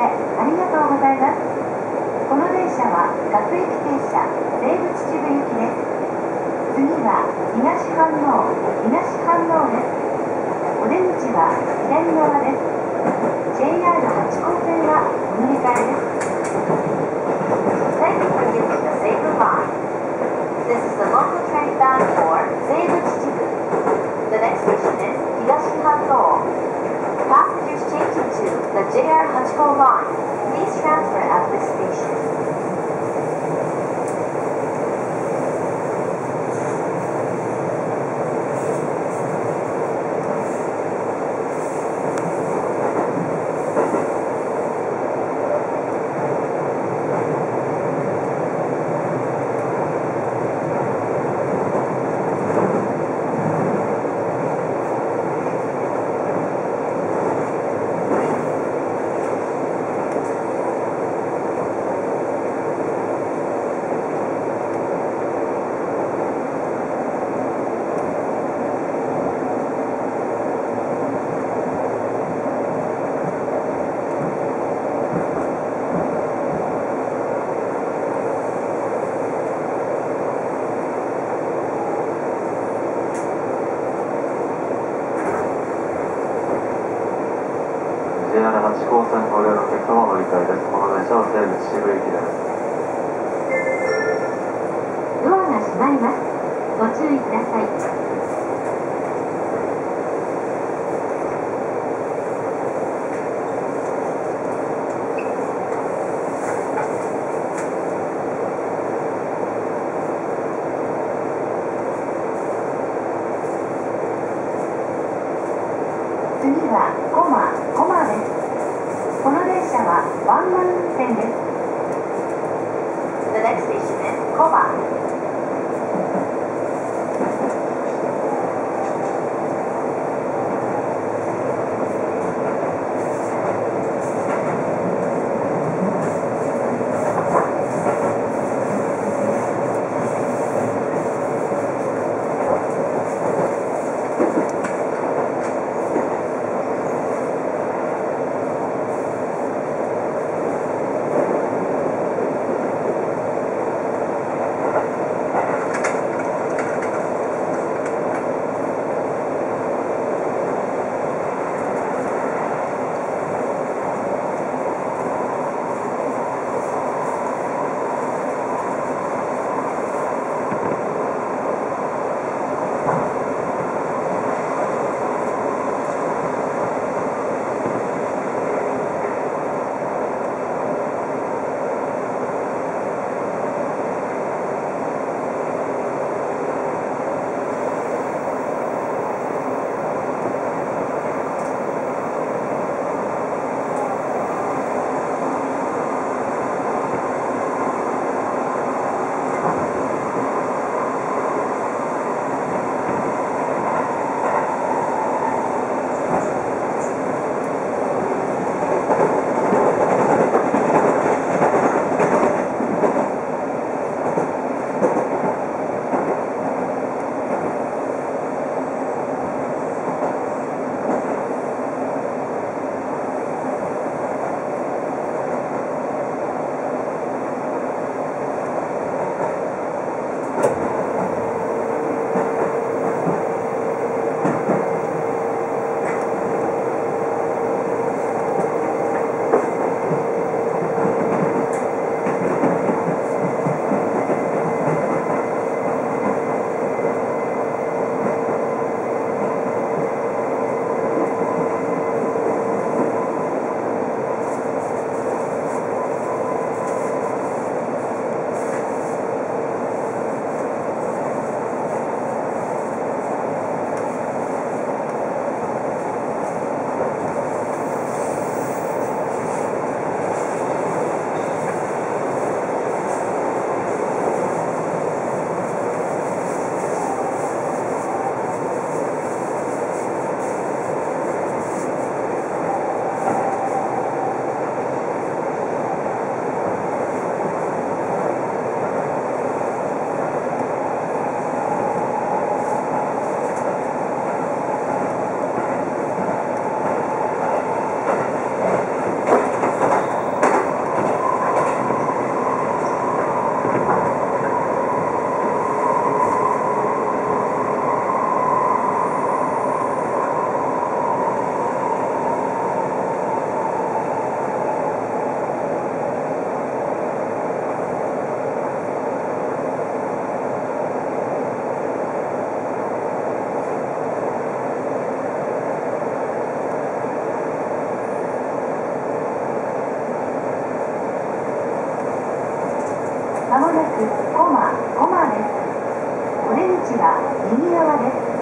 ましてありがとうございます。この電車は各駅停車西武秩父行きです。次は東飯能東飯能です。お出口は左側です。JR 八高線はお乗り換えです。八高線ご利用のお客様乗り換えです。この電車は西武秩父行きです。ドアが閉まりますご注意ください The next station is Koba. 右側です。